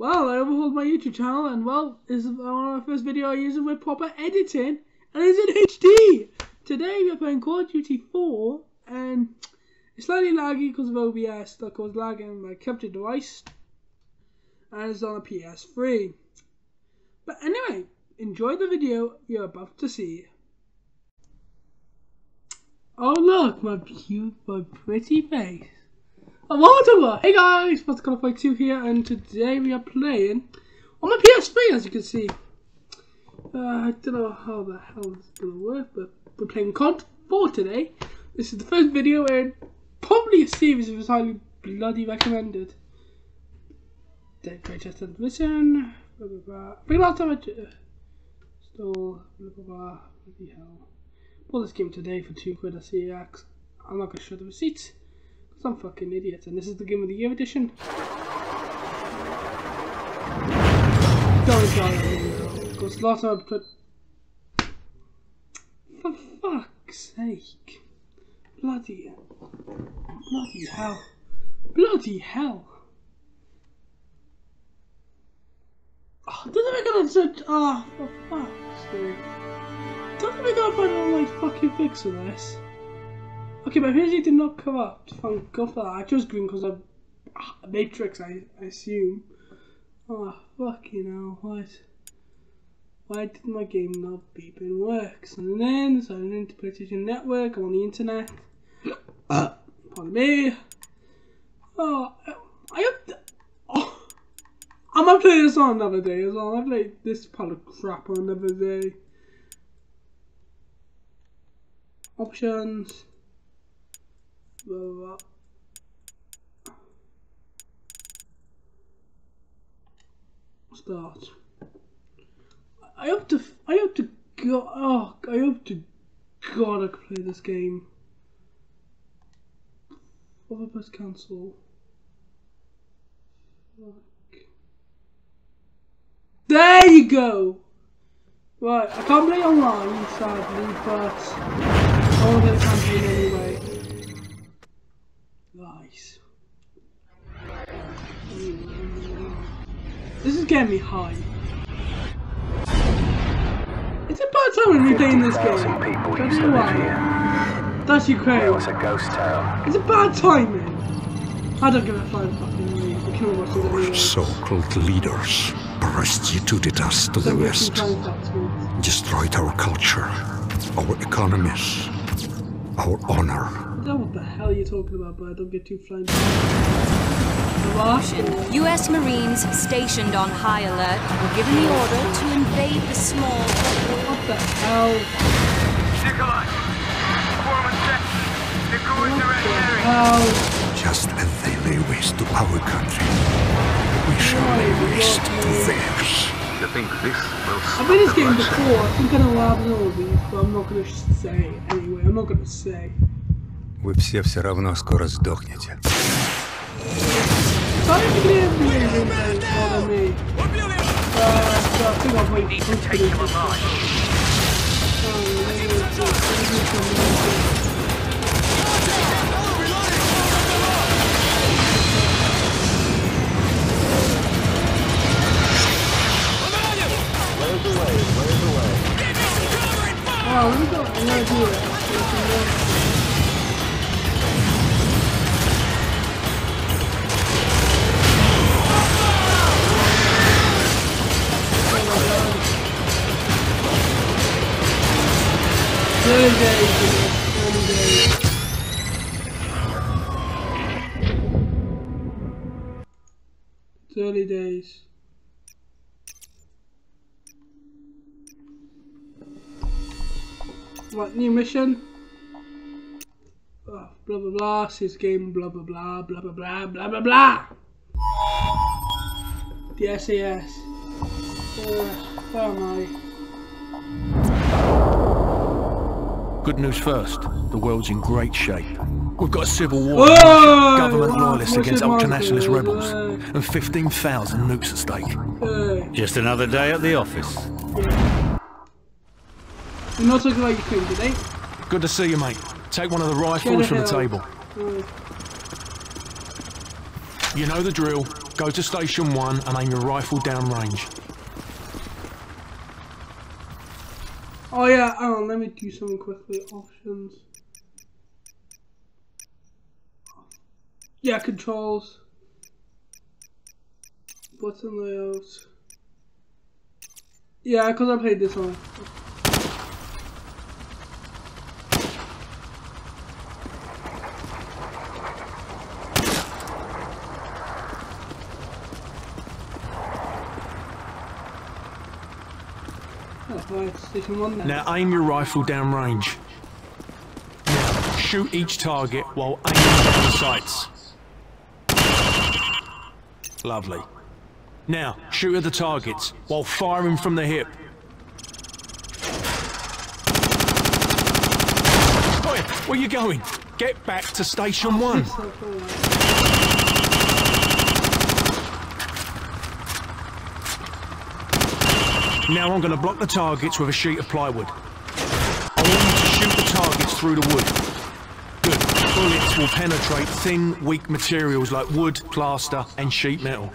Well, I overhauled my YouTube channel, and well, this is one of my first video I use it with proper editing, and it's in HD. Today we are playing Call of Duty 4, and it's slightly laggy because of OBS that caused lag in my capture device, and it's on a PS3. But anyway, enjoy the video you're about to see. Oh look, my cute, my pretty face. What Hey guys, What's Gonna Fight 2 here, and today we are playing on my PS3, as you can see. Uh, I don't know how the hell this is gonna work, but we're playing COD 4 today. This is the first video and probably a series was highly bloody recommended. Dead Greatest Transmission, blah blah blah. Big last time I stole, blah blah blah, bloody hell. Bought this game today for 2 quid at CEX. I'm not gonna show the receipts, I'm fucking idiots. and this is the Game of the Year edition. Don't die, time put. For fuck's sake. Bloody. Bloody hell. Bloody hell. Oh, doesn't make any sense. Oh, for fuck's sake. Doesn't make fucking fix for this. Okay, my PSG did not corrupt. Thank God for that. I chose green because of Matrix, I, I assume. Oh, fucking hell. What? Why did my game not beeping work? Signing in, signing into PlayStation Network, I'm on the internet. Uh, pardon me. Oh, I have to, oh, I'm gonna play this on another day as well. I play this pile of crap on another day. Options. Blah, blah. Start. I hope to. I hope to. God. Oh, I hope to. God, I can play this game. Other press cancel. Fuck. There you go. Right, I can't play online, sadly, but I want to get campaign This is getting me high. It's a bad time when we're playing this game. people Don't used know to live why. That's Ukraine. It was a ghost town. It's a bad man. I don't give a flying fucking leave. We can all watch it. So-called leaders prostituted us to the West, too flying factories. destroyed our culture, our economies, our honor. I don't know what the hell you're talking about, but I don't get too flying. What? U.S. Marines stationed on high alert were given the order to invade the small. What the hell? Nikolai! Foreman set! The crew is What the direct hell? Just as they lay waste to our country, we shall lay waste to theirs. You think this will I've been in this game before. I think I know what happens in all these, but I'm not gonna say anyway. I'm not gonna say. Вы все все равно скоро сдохнете. Sorry to get in the game and me. Uh, so I think I'll wait need for to take him alive. Thirty days, thirty days. Thirty days. What new mission? Oh, blah blah blah. This game. Blah blah blah. Blah blah blah. Blah blah blah. The SAS. Uh, where am I? Good news first. The world's in great shape. We've got a civil war, in Whoa! Government loyalists against it, Mark? ultra-nationalist rebels, and 15,000 nukes at stake. Just another day at the office. we're not talking about Ukraine today. Good to see you, mate. Take one of the rifles from the table. You know the drill. go to station one and aim your rifle down Oh yeah, hang on, let me do something quickly. Options. Yeah, controls. Button layout. Yeah, because I played this one. Now. Aim your rifle down range. Now shoot each target while aiming at the sights. Lovely. Now shoot at the targets while firing from the hip. Oi, where are you going? Get back to station one. So cool. Now I'm going to block the targets with a sheet of plywood. I want you to shoot the targets through the wood. Good. Bullets will penetrate thin, weak materials like wood, plaster, and sheet metal.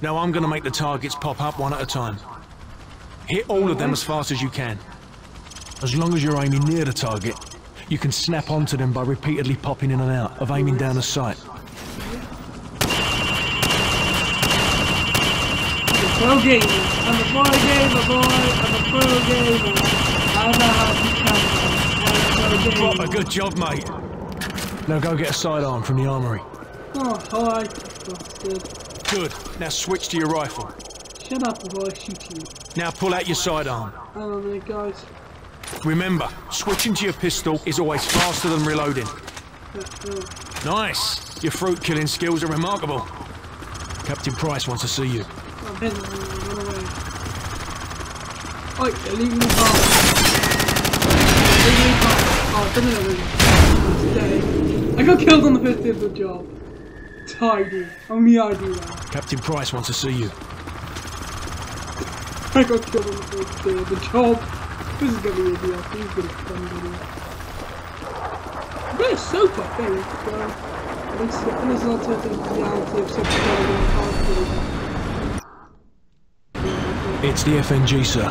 Now I'm going to make the targets pop up one at a time. Hit all of them as fast as you can. As long as you're aiming near the target, you can snap onto them by repeatedly popping in and out of aiming down the sight. Gamer. Gamer, boy. I'm a pro gamer. I know how to count. I'm a pro Proper gamer. good job, mate. Now go get a sidearm from the armory. Oh, hi. Bastard. Good. Now switch to your rifle. Shut up before I shoot you. Now pull out your sidearm. Hang on a minute, guys. Remember, switching to your pistol is always faster than reloading. Nice! Your fruit killing skills are remarkable. Captain Price wants to see you. I'm hitting them. Run away. Oi, they're leaving me behind. Leaving me behind. Oh, didn't know Today. I got killed on the first day of the job. Tidy. Only I do that. Captain Price wants to see you. I got killed on the first day of the job. This is gonna be a deal. This is gonna be a fun video. There, so at least at least not to the reality of sofa in hospital. It's the FNG, sir.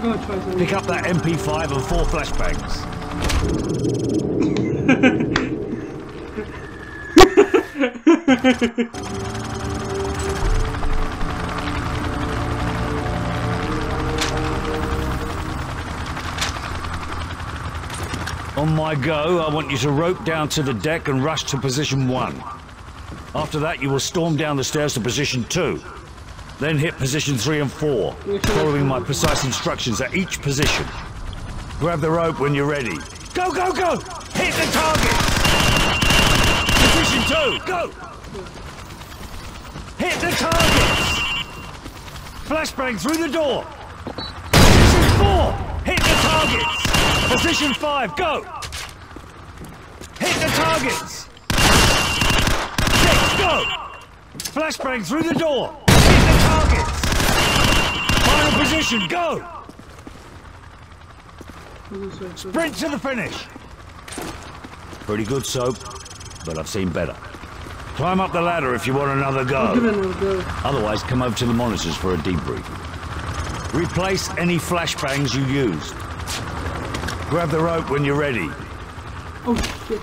Pick up that MP5 and four flashbangs. On my go, I want you to rope down to the deck and rush to position one. After that, you will storm down the stairs to position two. Then hit position three and four, following my precise instructions at each position. Grab the rope when you're ready. Go, go, go! Hit the target! Position two, go! Hit the targets! Flashbang through the door! Position four, hit the targets! Position five, go! Hit the targets! Six, go! Flashbang through the door! Hit the targets! Final position, go! Sprint to the finish! Pretty good soap, but I've seen better. Climb up the ladder if you want another I'll give go. another go. Otherwise, come over to the monitors for a debrief. Replace any flashbangs you used. Grab the rope when you're ready. Oh shit.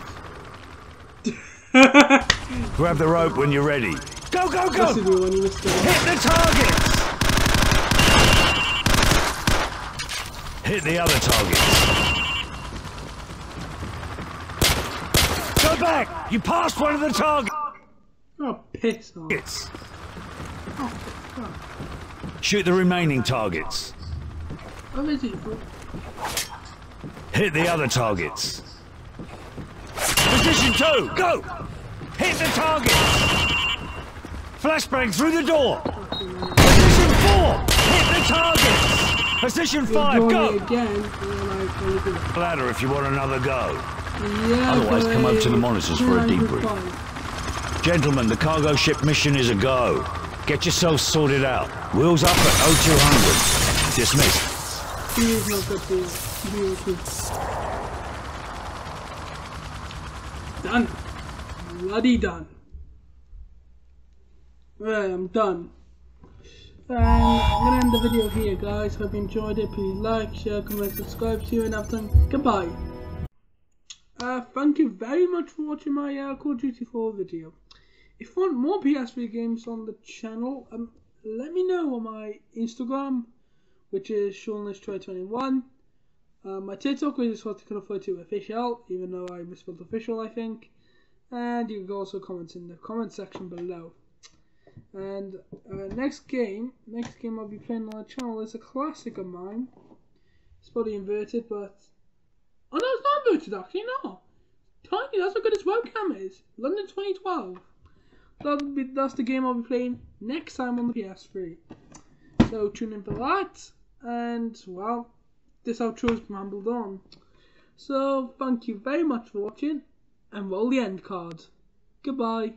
Grab the rope when you're ready. Go, go, go! it do when you missed it? Hit the targets! Hit the other targets. Go back! You passed one of the targets! Oh, piss off. Shoot the remaining targets. Where is he, bro? Hit the other targets. Position two, go! Hit the target! Flashbang through the door! Position four, hit the target! Position five, go! doing again. and then I really do it. Ladder if you want another go. Yeah, Otherwise, come over to the monitors for a Yeah, debrief. Gentlemen, the cargo ship mission is a go. Get yourselves sorted out. Wheels up at 0200. Dismissed. He not good to Done. Bloody done. Right, I'm done. And I'm gonna end the video here, guys. Hope you enjoyed it. Please like, share, comment, subscribe. See you in after. Goodbye. Uh, thank you very much for watching my uh, Call of Duty 4 video. If you want more PS3 games on the channel, um, let me know on my Instagram, which is SeanList2021. Uh, my TikTok is Swatical42 official, even though I misspelled official, I think. And you can also comment in the comment section below. And uh, next game, next game I'll be playing on the channel is a classic of mine. It's probably inverted, but oh no, it's not inverted actually. No, tiny. That's how good its webcam is. London 2012. That'll be that's the game I'll be playing next time on the PS3. So tune in for that. And well, this outro's rambled on. So thank you very much for watching, and roll the end card. Goodbye.